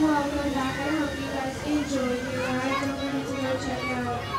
Mobil.